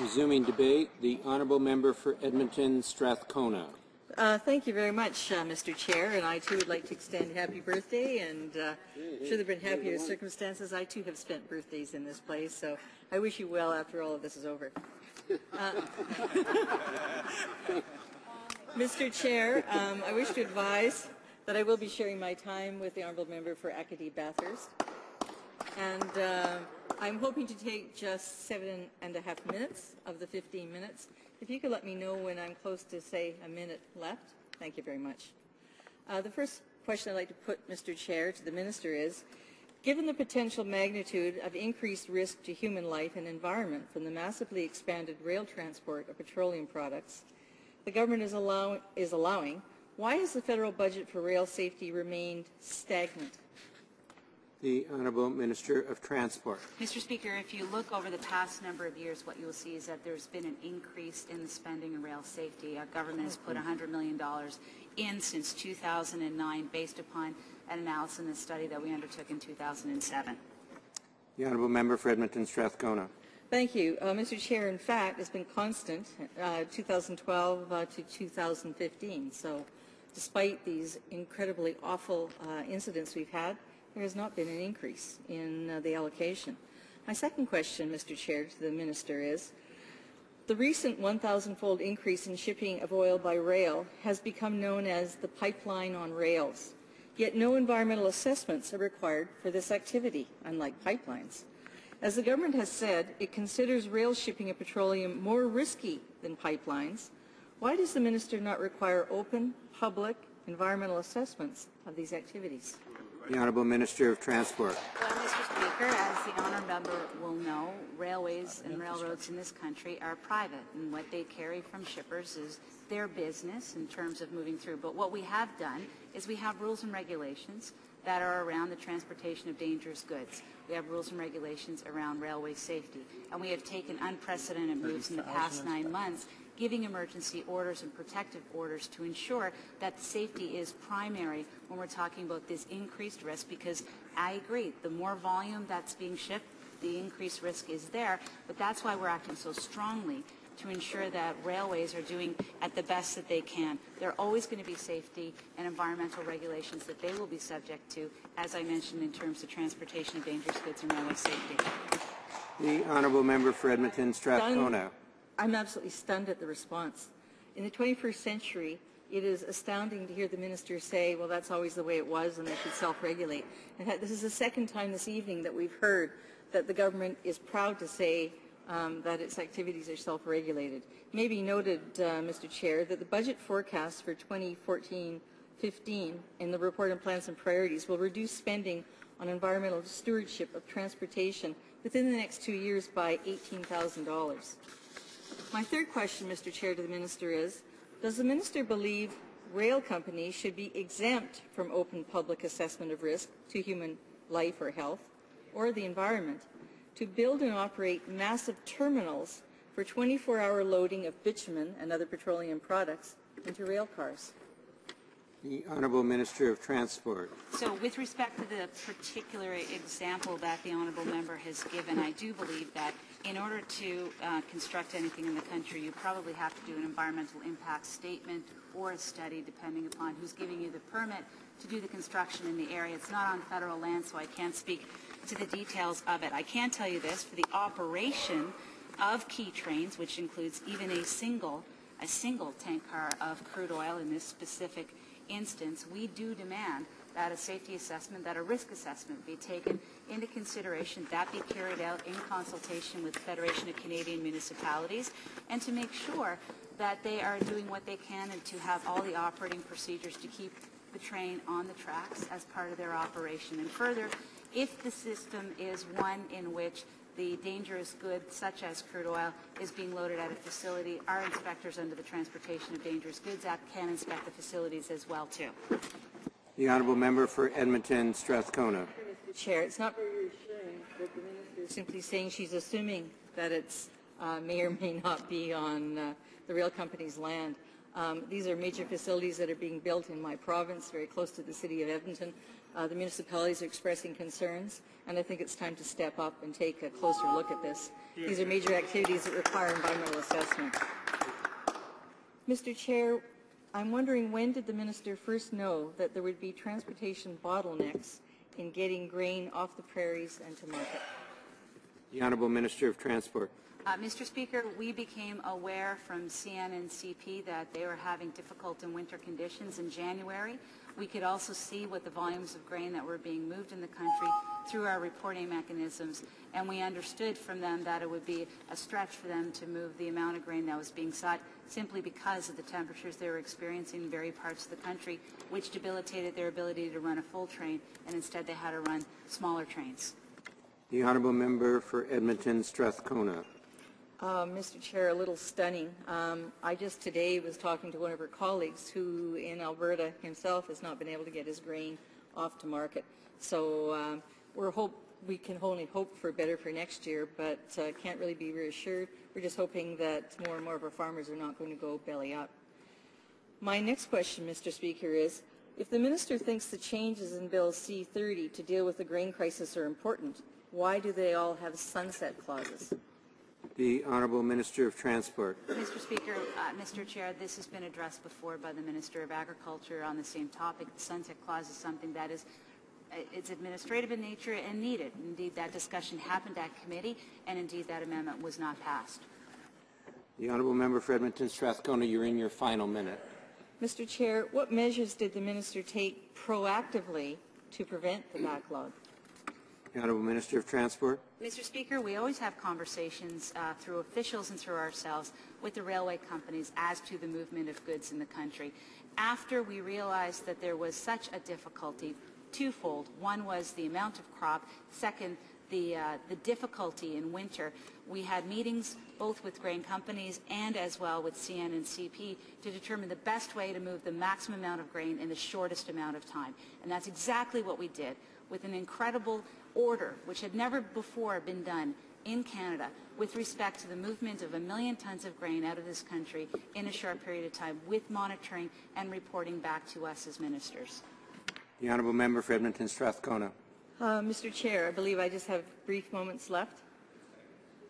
Resuming debate, the honourable member for Edmonton Strathcona. Uh, thank you very much, uh, Mr. Chair, and I too would like to extend happy birthday. And uh, sure there've been happier circumstances. I too have spent birthdays in this place, so I wish you well after all of this is over. Uh, Mr. Chair, um, I wish to advise that I will be sharing my time with the honourable member for Acadie Bathurst, and uh, I'm hoping to take just seven and a half minutes of the 15 minutes. If you could let me know when I'm close to, say, a minute left. Thank you very much. Uh, the first question I'd like to put, Mr. Chair, to the Minister is, given the potential magnitude of increased risk to human life and environment from the massively expanded rail transport of petroleum products the government is, allow is allowing, why has the federal budget for rail safety remained stagnant? The Honourable Minister of Transport. Mr. Speaker, if you look over the past number of years, what you will see is that there's been an increase in the spending in rail safety. Our government has put $100 million in since 2009 based upon an analysis and a study that we undertook in 2007. The Honourable Member for Edmonton Strathcona. Thank you. Uh, Mr. Chair, in fact, it's been constant, uh, 2012 uh, to 2015. So despite these incredibly awful uh, incidents we've had, there has not been an increase in uh, the allocation. My second question, Mr. Chair, to the Minister is, the recent 1,000-fold increase in shipping of oil by rail has become known as the pipeline on rails. Yet no environmental assessments are required for this activity, unlike pipelines. As the government has said, it considers rail shipping of petroleum more risky than pipelines. Why does the minister not require open, public, environmental assessments of these activities? The Honourable Minister of Transport. Well, Mr. Speaker, as the honourable member will know, railways and railroads in this country are private, and what they carry from shippers is their business in terms of moving through. But what we have done is we have rules and regulations that are around the transportation of dangerous goods. We have rules and regulations around railway safety. And we have taken unprecedented moves in the past nine months giving emergency orders and protective orders to ensure that safety is primary when we're talking about this increased risk because I agree, the more volume that's being shipped, the increased risk is there, but that's why we're acting so strongly to ensure that railways are doing at the best that they can. There are always going to be safety and environmental regulations that they will be subject to, as I mentioned, in terms of transportation of dangerous goods and railway safety. The Honourable Member for Edmonton Strathcona. I'm absolutely stunned at the response. In the 21st century, it is astounding to hear the minister say, well, that's always the way it was and they should self-regulate. In fact, this is the second time this evening that we've heard that the government is proud to say um, that its activities are self-regulated. It may be noted, uh, Mr. Chair, that the budget forecast for 2014-15 in the report on plans and priorities will reduce spending on environmental stewardship of transportation within the next two years by $18,000. My third question, Mr. Chair, to the Minister is, does the Minister believe rail companies should be exempt from open public assessment of risk to human life or health or the environment to build and operate massive terminals for 24-hour loading of bitumen and other petroleum products into rail cars? The Honourable Minister of Transport. So with respect to the particular example that the Honourable Member has given, I do believe that in order to uh, construct anything in the country, you probably have to do an environmental impact statement or a study, depending upon who's giving you the permit to do the construction in the area. It's not on federal land, so I can't speak to the details of it. I can tell you this, for the operation of key trains, which includes even a single, a single tank car of crude oil in this specific instance, we do demand that a safety assessment, that a risk assessment be taken into consideration, that be carried out in consultation with the Federation of Canadian Municipalities, and to make sure that they are doing what they can and to have all the operating procedures to keep the train on the tracks as part of their operation. And further, if the system is one in which the dangerous goods, such as crude oil, is being loaded at a facility, our inspectors under the Transportation of Dangerous Goods Act can inspect the facilities as well, too. The Honourable Member for Edmonton Strathcona. Chair, it's not very reassuring that the minister is simply saying she's assuming that it's uh, may or may not be on uh, the rail company's land. Um, these are major facilities that are being built in my province, very close to the city of Edmonton. Uh, the municipalities are expressing concerns, and I think it's time to step up and take a closer look at this. These are major activities that require environmental assessment. Mr. Chair, I'm wondering when did the minister first know that there would be transportation bottlenecks in getting grain off the prairies and to market? The Honourable Minister of Transport. Uh, Mr. Speaker, we became aware from CN and CP that they were having difficult in winter conditions in January. We could also see what the volumes of grain that were being moved in the country through our reporting mechanisms, and we understood from them that it would be a stretch for them to move the amount of grain that was being sought simply because of the temperatures they were experiencing in various parts of the country, which debilitated their ability to run a full train, and instead they had to run smaller trains. The Honourable Member for Edmonton Strathcona. Uh, Mr. Chair, a little stunning. Um, I just today was talking to one of her colleagues who in Alberta himself has not been able to get his grain off to market. So um, we're hope we can only hope for better for next year, but uh, can't really be reassured. We're just hoping that more and more of our farmers are not going to go belly up. My next question, Mr. Speaker, is if the minister thinks the changes in Bill C-30 to deal with the grain crisis are important, why do they all have sunset clauses? The Honourable Minister of Transport. Mr. Speaker, uh, Mr. Chair, this has been addressed before by the Minister of Agriculture on the same topic. The sunset clause is something that is uh, it's administrative in nature and needed. Indeed, that discussion happened at committee, and indeed that amendment was not passed. The Honourable Member for Edmonton Strathcona, you're in your final minute. Mr. Chair, what measures did the minister take proactively to prevent the backlog? The Honourable Minister of Transport. Mr. Speaker, we always have conversations uh, through officials and through ourselves with the railway companies as to the movement of goods in the country. After we realized that there was such a difficulty, twofold. One was the amount of crop. Second, the, uh, the difficulty in winter. We had meetings both with grain companies and as well with CN and CP to determine the best way to move the maximum amount of grain in the shortest amount of time. And that's exactly what we did with an incredible order, which had never before been done in Canada with respect to the movement of a million tons of grain out of this country in a short period of time with monitoring and reporting back to us as ministers. The Honourable Member for Edmonton Strathcona. Uh, Mr. Chair, I believe I just have brief moments left.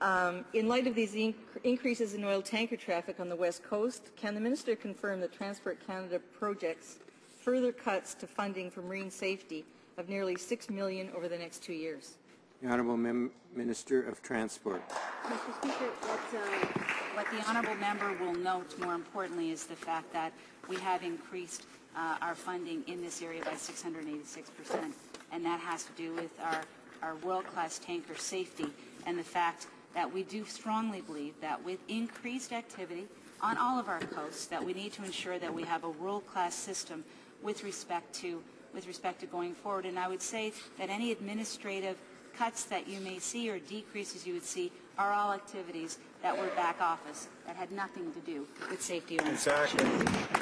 Um, in light of these inc- increases in oil tanker traffic on the West Coast, can the minister confirm that Transport Canada projects further cuts to funding for marine safety of nearly 6 million over the next two years? The Honourable Mem- Minister of Transport. Mr. Speaker, what, uh, what the honourable member will note more importantly is the fact that we have increased uh, our funding in this area by 686 percent, and that has to do with our, our world-class tanker safety and the fact that we do strongly believe that with increased activity on all of our coasts, that we need to ensure that we have a world-class system with respect to with respect to going forward. And I would say that any administrative cuts that you may see or decreases you would see are all activities that were back office that had nothing to do with safety or inspection. Exactly.